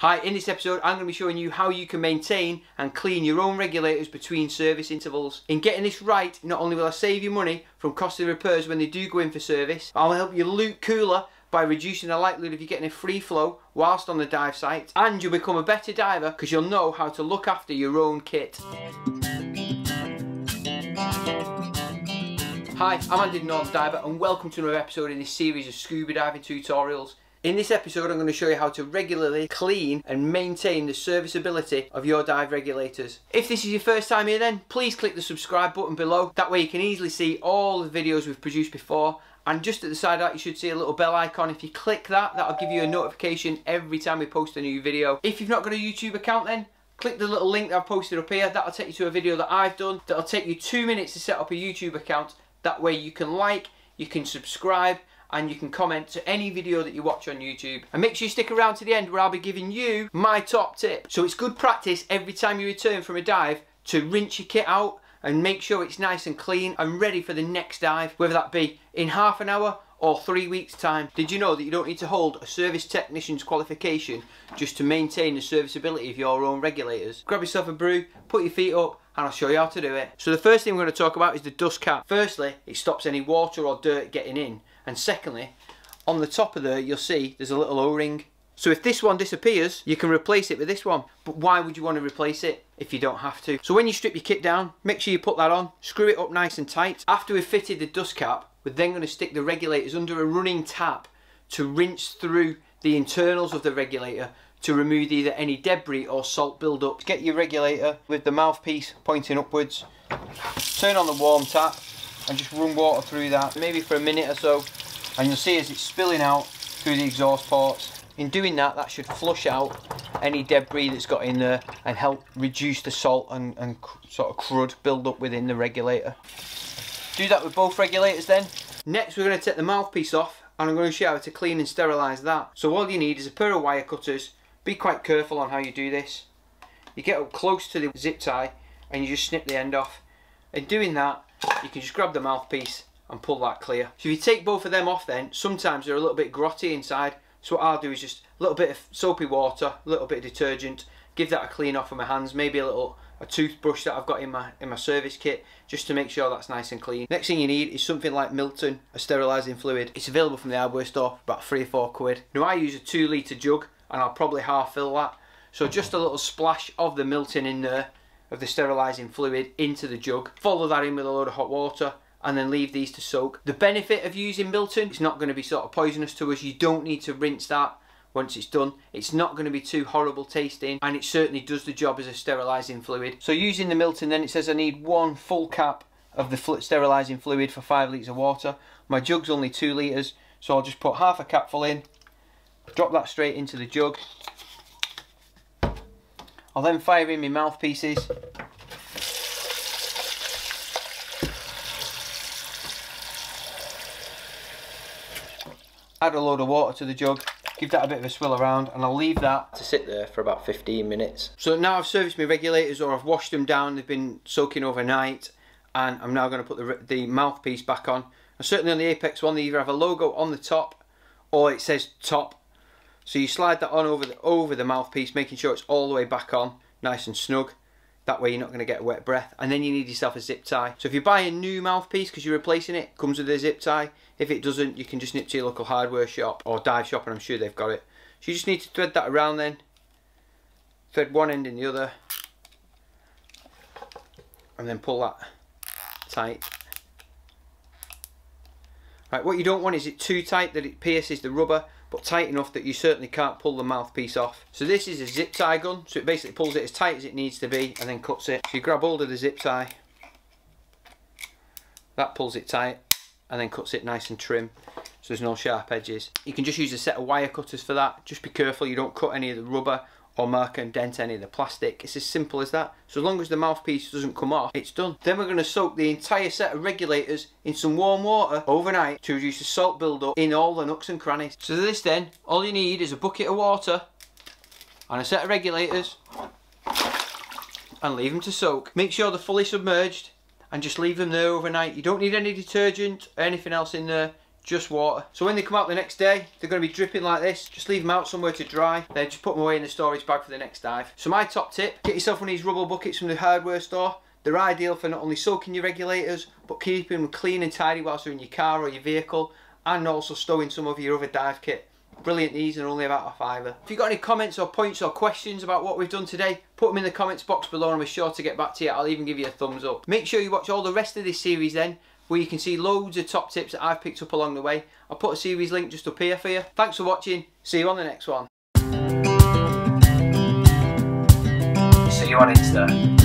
Hi, in this episode I'm going to be showing you how you can maintain and clean your own regulators between service intervals. In getting this right, not only will I save you money from costly repairs when they do go in for service, I'll help you loop cooler by reducing the likelihood of you getting a free flow whilst on the dive site and you'll become a better diver because you'll know how to look after your own kit. Hi, I'm Andy the Northern Diver and welcome to another episode in this series of scuba diving tutorials. In this episode I'm going to show you how to regularly clean and maintain the serviceability of your dive regulators. If this is your first time here then, please click the subscribe button below. That way you can easily see all the videos we've produced before and just at the side of that you should see a little bell icon. If you click that, that'll give you a notification every time we post a new video. If you've not got a YouTube account then, click the little link that I've posted up here. That'll take you to a video that I've done. That'll take you two minutes to set up a YouTube account. That way you can like, you can subscribe, and you can comment to any video that you watch on YouTube. And make sure you stick around to the end where I'll be giving you my top tip. So it's good practice every time you return from a dive to rinse your kit out and make sure it's nice and clean and ready for the next dive, whether that be in half an hour or three weeks time. Did you know that you don't need to hold a service technician's qualification just to maintain the serviceability of your own regulators? Grab yourself a brew, put your feet up and I'll show you how to do it. So the first thing we're going to talk about is the dust cap. Firstly, it stops any water or dirt getting in and secondly, on the top of there, you'll see there's a little O-ring. So if this one disappears, you can replace it with this one. But why would you want to replace it if you don't have to? So when you strip your kit down, make sure you put that on, screw it up nice and tight. After we've fitted the dust cap, we're then going to stick the regulators under a running tap to rinse through the internals of the regulator to remove either any debris or salt build-up. Get your regulator with the mouthpiece pointing upwards, turn on the warm tap and just run water through that, maybe for a minute or so, and you'll see as it's spilling out through the exhaust ports. In doing that, that should flush out any debris that's got in there and help reduce the salt and, and sort of crud build up within the regulator. Do that with both regulators then. Next we're going to take the mouthpiece off and I'm going to show you how to clean and sterilise that. So all you need is a pair of wire cutters. Be quite careful on how you do this. You get up close to the zip tie and you just snip the end off. In doing that, you can just grab the mouthpiece and pull that clear. So if you take both of them off then, sometimes they're a little bit grotty inside. So what I'll do is just a little bit of soapy water, a little bit of detergent, give that a clean off of my hands, maybe a little a toothbrush that I've got in my in my service kit just to make sure that's nice and clean. Next thing you need is something like Milton, a sterilising fluid. It's available from the hardware store, about three or four quid. Now I use a two litre jug and I'll probably half fill that. So just a little splash of the Milton in there, of the sterilising fluid into the jug. Follow that in with a load of hot water and then leave these to soak. The benefit of using Milton, it's not going to be sort of poisonous to us. You don't need to rinse that once it's done. It's not going to be too horrible tasting and it certainly does the job as a sterilising fluid. So using the Milton then it says I need one full cap of the sterilising fluid for 5 litres of water. My jug's only 2 litres so I'll just put half a capful in, drop that straight into the jug. I'll then fire in my mouthpieces add a load of water to the jug, give that a bit of a swill around and I'll leave that to sit there for about 15 minutes. So now I've serviced my regulators or I've washed them down, they've been soaking overnight and I'm now going to put the, the mouthpiece back on. And certainly on the Apeks one they either have a logo on the top or it says top. So you slide that on over the, over the mouthpiece making sure it's all the way back on, nice and snug. That way you're not going to get a wet breath. And then you need yourself a zip tie. So if you buy a new mouthpiece because you're replacing it, it comes with a zip tie. If it doesn't, you can just nip to your local hardware shop or dive shop and I'm sure they've got it. So you just need to thread that around then. Thread one end in the other. And then pull that tight. Right, what you don't want is it too tight that it pierces the rubber but tight enough that you certainly can't pull the mouthpiece off. So this is a zip tie gun, so it basically pulls it as tight as it needs to be and then cuts it. So you grab hold of the zip tie, that pulls it tight and then cuts it nice and trim so there's no sharp edges. You can just use a set of wire cutters for that, just be careful you don't cut any of the rubber or mark and dent any of the plastic. It's as simple as that. So as long as the mouthpiece doesn't come off, it's done. Then we're going to soak the entire set of regulators in some warm water overnight to reduce the salt buildup in all the nooks and crannies. So this then, all you need is a bucket of water and a set of regulators and leave them to soak. Make sure they're fully submerged and just leave them there overnight. You don't need any detergent or anything else in there. Just water. So when they come out the next day, they're going to be dripping like this. Just leave them out somewhere to dry. Then just put them away in the storage bag for the next dive. So my top tip, get yourself one of these rubber buckets from the hardware store. They're ideal for not only soaking your regulators, but keeping them clean and tidy whilst they're in your car or your vehicle, and also stowing some of your other dive kit. Brilliant these and only about a fiver. If you've got any comments or points or questions about what we've done today, put them in the comments box below and be sure to get back to you. I'll even give you a thumbs up. Make sure you watch all the rest of this series then, where you can see loads of top tips that I've picked up along the way. I'll put a series link just up here for you. Thanks for watching. See you on the next one. See you on Insta.